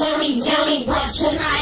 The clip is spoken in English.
Tell me, tell me what you like.